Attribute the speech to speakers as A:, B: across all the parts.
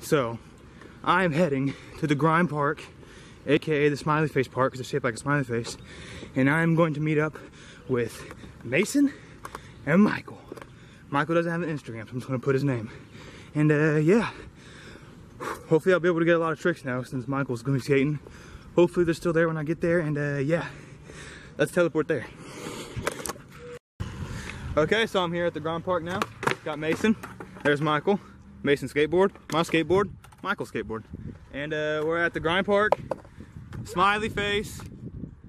A: so I'm heading to the Grime Park, aka the Smiley Face Park, because it's shaped like a smiley face, and I'm going to meet up with Mason and Michael. Michael doesn't have an Instagram, so I'm just gonna put his name. And uh, yeah, hopefully I'll be able to get a lot of tricks now since Michael's gonna be skating. Hopefully they're still there when I get there, and uh, yeah, let's teleport there. Okay, so I'm here at the Grime Park now. Got Mason. There's Michael. Mason skateboard. My skateboard. Michael's skateboard. And uh, we're at the grind Park. Smiley face.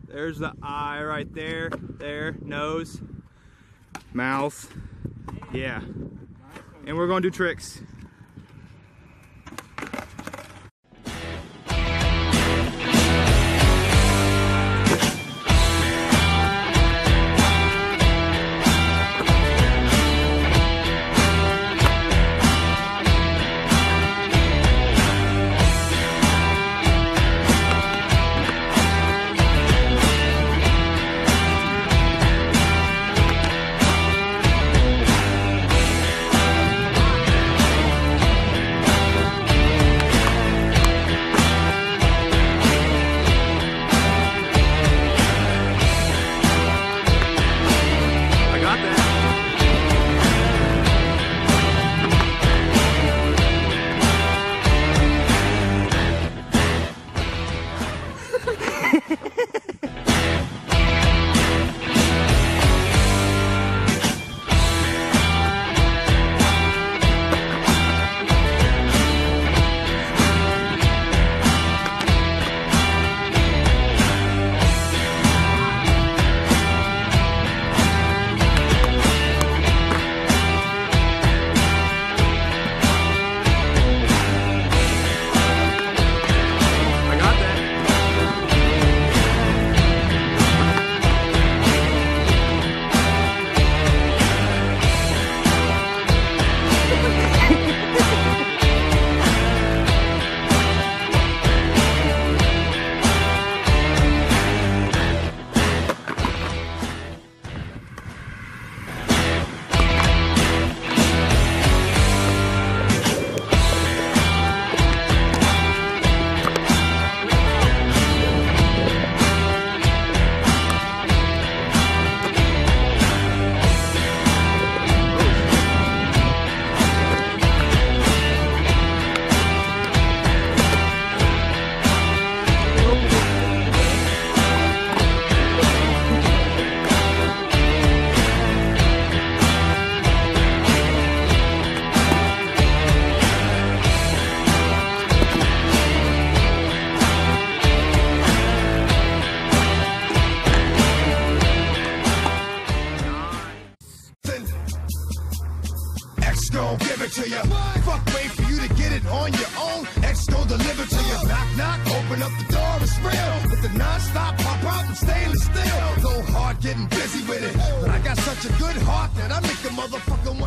A: There's the eye right there. There. Nose. Mouth. Yeah. And we're gonna do tricks.
B: X gon' give it to you. Fuck, wait for you to get it on your own. X gon' deliver to you. Knock, knock, open up the door, it's real. With the non-stop pop out and stainless steel. Go hard getting busy with it. But I got such a good heart that I make a motherfucker